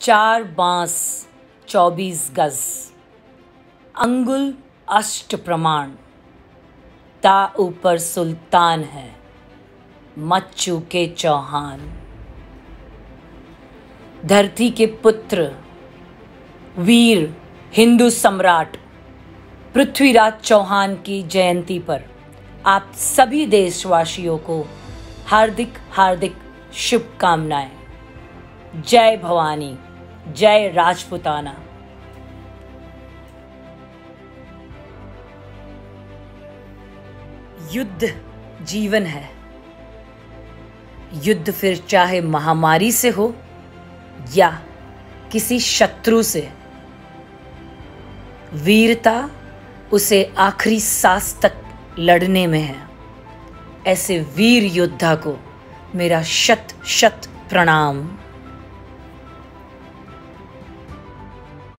चार बाँस, चौबीस गज। अंगुल अष्ट प्रमाण। ता ऊपर सुल्तान है मत के चौहान। धरती के पुत्र, वीर, हिंदू सम्राट, पृथ्वीराज चौहान की जयंती पर आप सभी देशवासियों को हार्दिक हार्दिक शुभकामनाएँ। जय भवानी, जय राजपुताना। युद्ध जीवन है। युद्ध फिर चाहे महामारी से हो या किसी शत्रु से। वीरता उसे आखिरी सांस तक लड़ने में है। ऐसे वीर योद्धा को मेरा शत शत प्रणाम।